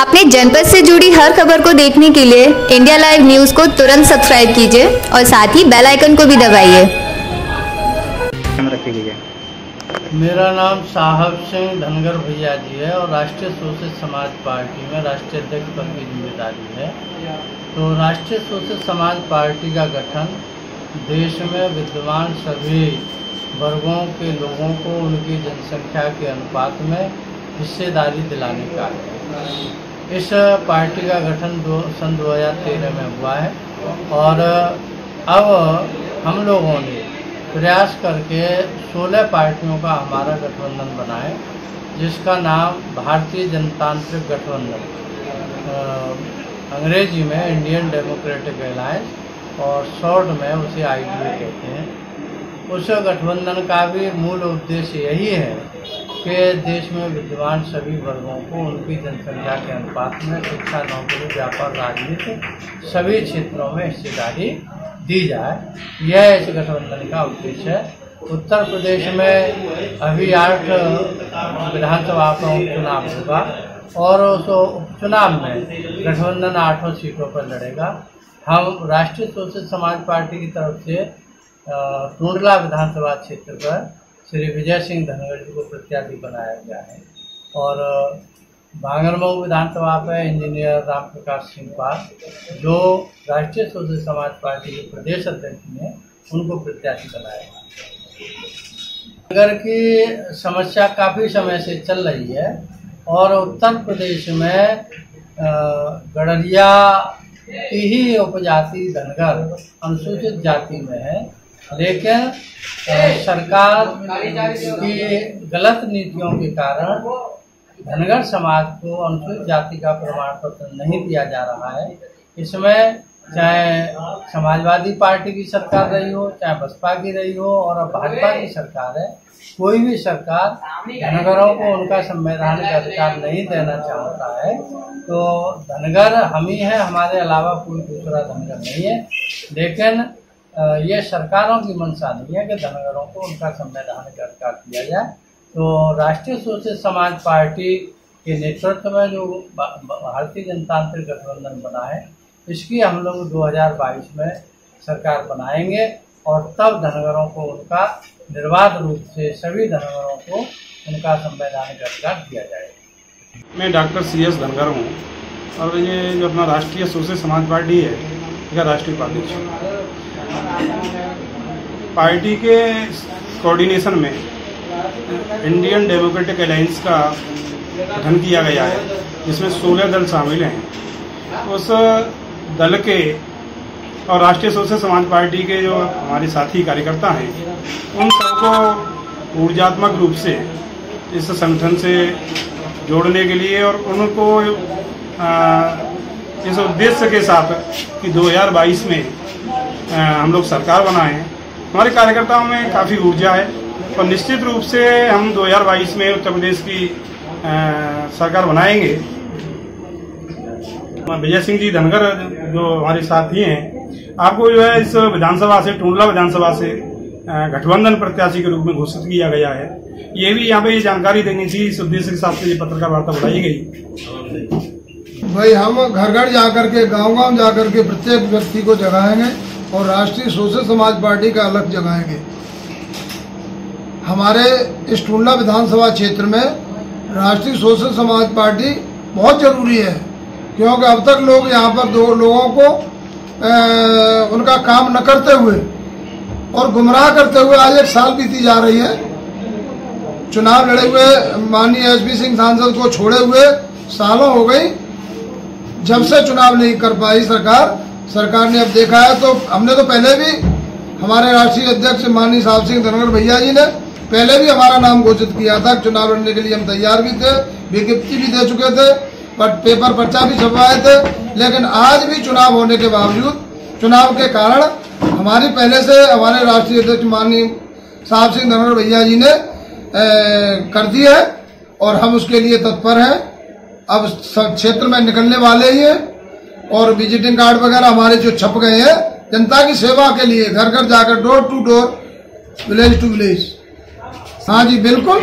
अपने जनपद से जुड़ी हर खबर को देखने के लिए इंडिया लाइव न्यूज़ को तुरंत सब्सक्राइब कीजिए और साथ ही बेल आइकन को भी दबाइए। मेरा नाम साहब सिंह धनगर भैया जी है और राष्ट्रीय शोषित समाज पार्टी में राष्ट्रीय अध्यक्ष पद की ज़िम्मेदारी है। तो राष्ट्रीय शोषित समाज पार्टी का गठन देश में विद्यमान सभी वर्गों के लोगों को उनकी जनसंख्या के अनुपात में हिस्सेदारी दिलाने का है। इस पार्टी का गठन दो, सन 2013 में हुआ है और अब हम लोगों ने प्रयास करके 16 पार्टियों का हमारा गठबंधन बनाए जिसका नाम भारतीय जनतांत्रिक गठबंधन अंग्रेज़ी में इंडियन डेमोक्रेटिक अलायंस और शॉर्ट में उसे आई कहते हैं। उस गठबंधन का भी मूल उद्देश्य यही है कि देश में विद्यमान सभी वर्गों को उनकी जनसंख्या के अनुपात में शिक्षा, नौकरी, व्यापार, राजनीति सभी क्षेत्रों में हिस्सेदारी दी जाए। यह इस गठबंधन का उद्देश्य है। उत्तर प्रदेश में अभी आठ विधानसभा का उपचुनाव होगा और उस उपचुनाव में गठबंधन आठों सीटों पर लड़ेगा। हम राष्ट्रीय शोषित समाज पार्टी की तरफ़ से टूडला विधानसभा क्षेत्र पर श्री विजय सिंह धनगर जी को प्रत्याशी बनाया गया है। और भांगरमऊ विधानसभा पर इंजीनियर राम प्रकाश सिंह पाल, जो राष्ट्रीय शोषित समाज पार्टी के प्रदेश अध्यक्ष ने उनको प्रत्याशी बनाया। गया नगर की समस्या काफ़ी समय से चल रही है और उत्तर प्रदेश में गड़रिया की ही उपजाति धनगर अनुसूचित जाति में है। लेकिन सरकार की गलत नीतियों के कारण धनगर समाज को अनुसूचित जाति का प्रमाण पत्र नहीं दिया जा रहा है। इसमें चाहे समाजवादी पार्टी की सरकार रही हो चाहे बसपा की रही हो और अब भाजपा की सरकार है कोई भी सरकार धनगरों को उनका संवैधानिक अधिकार नहीं देना चाहता है। तो धनगर हम ही है हमारे अलावा कोई दूसरा धनगर नहीं है। लेकिन ये सरकारों की मंशा नहीं है कि धनगरों को उनका संवैधानिक अधिकार दिया जाए तो राष्ट्रीय शोषित समाज पार्टी के नेतृत्व में जो भारतीय जनतांत्रिक गठबंधन बना है, इसकी हम लोग 2022 में सरकार बनाएँगे और तब धनगरों को उनका निर्बाध रूप से, सभी धनगरों को उनका संवैधानिक अधिकार दिया जाएगा मैं डॉक्टर सी एस धनगर हूँ और ये जो अपना राष्ट्रीय शोषित समाज पार्टी है, इसका राष्ट्रीय उपाध्यक्ष हूँ। पार्टी के कोऑर्डिनेशन में इंडियन डेमोक्रेटिक अलायंस का गठन किया गया है जिसमें 16 दल शामिल हैं। उस दल के और राष्ट्रीय शोषित समाज पार्टी के जो हमारे साथी कार्यकर्ता हैं उन सबको ऊर्जात्मक रूप से इस संगठन से जोड़ने के लिए और उनको आ, इस उद्देश्य के साथ कि 2022 में हम लोग सरकार बनाए हैं। हमारे कार्यकर्ताओं में काफ़ी ऊर्जा है और निश्चित रूप से हम 2022 में उत्तर प्रदेश की सरकार बनाएँगे। विजय सिंह जी धनगर, जो हमारे साथी हैं, आपको जो है इस विधानसभा से, टूडला विधानसभा से गठबंधन प्रत्याशी के रूप में घोषित किया गया है। ये भी यहाँ पे ये जानकारी देनी थी, इस उद्देश्य के हिसाब से ये पत्रकार वार्ता बुलाई गई। भाई, हम घर घर जाकर के गाँव गाँव जाकर के प्रत्येक व्यक्ति को जगाएँगे। और राष्ट्रीय शोषित समाज पार्टी का अलग जगाएँगे हमारे इस टूंडला विधानसभा क्षेत्र में राष्ट्रीय शोषित समाज पार्टी बहुत ज़रूरी है क्योंकि अब तक लोग यहाँ पर दो लोगों को अ, उनका काम न करते हुए और गुमराह करते हुए आज एक साल बीती जा रही है। चुनाव लड़े हुए माननीय एसपी सिंह सांसद को छोड़े हुए सालों हो गई जब से चुनाव नहीं कर पाई सरकार सरकार ने अब देखा है तो हमने तो पहले भी हमारे राष्ट्रीय अध्यक्ष माननीय साहब सिंह धनगर भैया जी ने पहले भी हमारा नाम घोषित किया था। चुनाव लड़ने के लिए हम तैयार भी थे विज्ञप्ति भी दे चुके थे पर पेपर पर्चा भी छपवाए थे। लेकिन आज भी चुनाव होने के बावजूद चुनाव के कारण हमारी पहले से हमारे राष्ट्रीय अध्यक्ष माननीय साहब सिंह धनगर भैया जी ने ए, कर दी है और हम उसके लिए तत्पर हैं। अब सब क्षेत्र में निकलने वाले ही हैं। और विजिटिंग कार्ड वगैरह हमारे जो छप गए हैं जनता की सेवा के लिए घर घर जाकर door to door village to village हाँ जी बिल्कुल।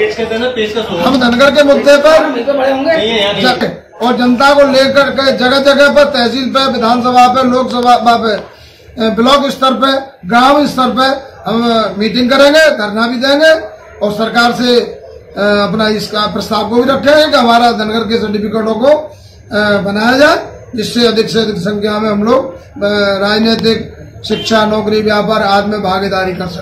हम धनगर के मुद्दे पर और जनता को लेकर के जगह जगह पर तहसील पे विधानसभा पे लोकसभा पे ब्लॉक स्तर पे गाँव स्तर पे हम मीटिंग करेंगे धरना भी देंगे और सरकार से अपना इसका प्रस्ताव को भी रखेंगे कि हमारा धनगर के सर्टिफिकेटों को बनाया जाए। जिससे अधिक से अधिक संख्या में हम लोग राजनीतिक, शिक्षा, नौकरी, व्यापार, आदि में भागीदारी कर सकें।